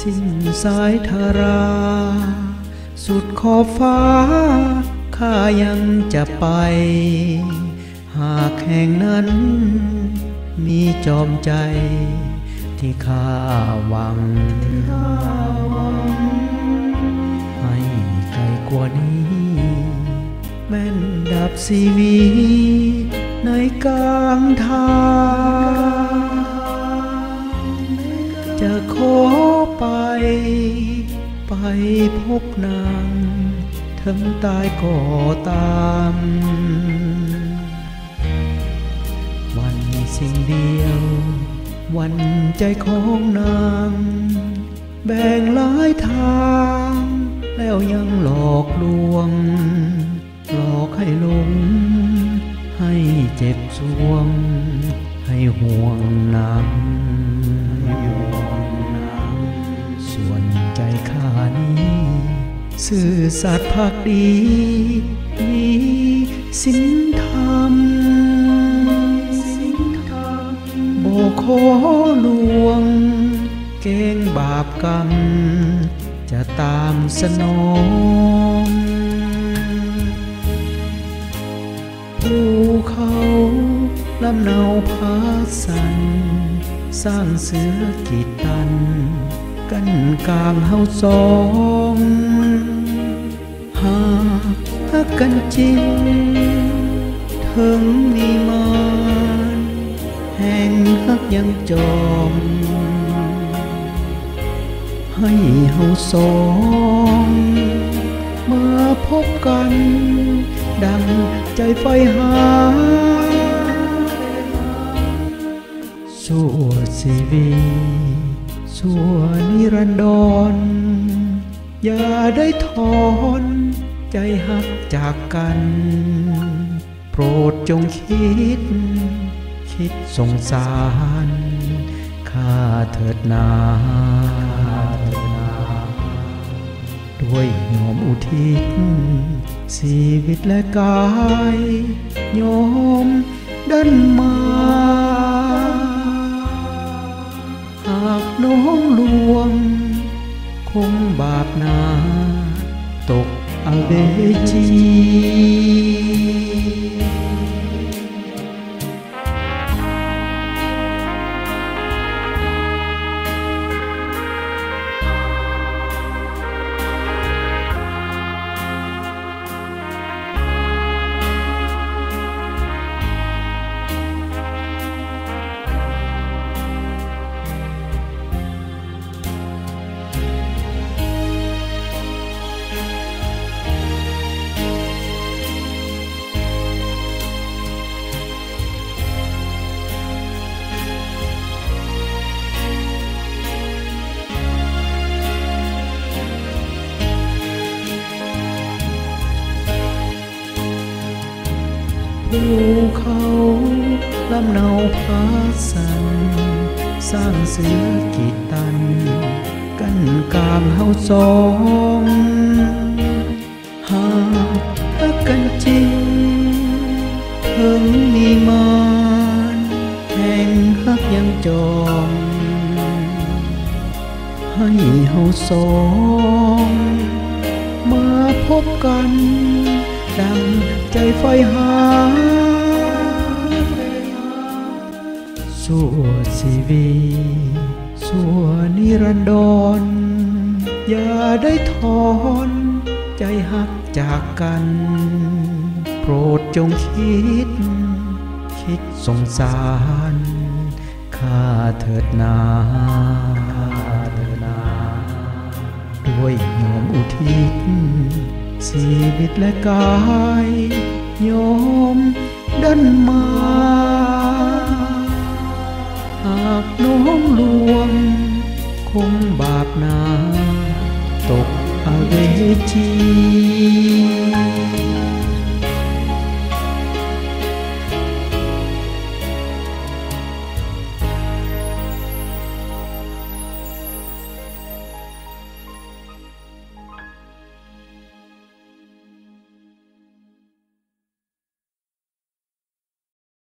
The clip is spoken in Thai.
สิ้นสายธารา สุดขอบฟ้า ข้ายังจะไป หากแห่งนั้น มีจอมใจ ที่ข้าหวัง ให้ไกลกว่านี้ แม่นดับสีวี ในกลางทาง ขอไป ไปพบนางถึงตายก็ตามวันสิ่งเดียว วันใจของนาง แบ่งหลายทาง แล้วยังหลอกลวง หลอกให้หลง ให้เจ็บสวง ให้ห่วงนาง ใจข้านี้ซื่อสัตย์ภักดีมีสินธรรมโบขอลวง เก่งบาปกรรม จะตามสนองภูเขาลำเนาพาสัน สร้างเสือกีตัน กันกลางเฮาสองหากฮักกันจริงถึงมีมานแห่งฮักยังจอมให้เฮาสองมาพบกัน ดังใจไฟหาสั่วชีวี สั่วนิรันดร อย่าได้ถอนใจหักจากกัน โปรดจงคิด คิดสงสารข้าเถิดนาด้วยยอมอุทิศชีวิตและกายยอมดันมา น้องลวง คงบาปนา ตกอเวจี ภูเขาลำเนาพาสัน สร้างเสือกีตัน กันกลางเฮาสองหากรักกันจริงถึงมีมานแห่งฮักยังจองให้เฮาสอง มาพบกันดัง ใจไฟหาสั่วชีวีสั่วนิรันดร อย่าได้ถอนใจหักจากกัน โปรดจงคิด คิดสงสารข้าเถิดนาเถิดนา ด้วยยอมอุทิศ ชีวิตและกาย โยมดันมา หากน้องลวง คงบาปนา ตกอเวจี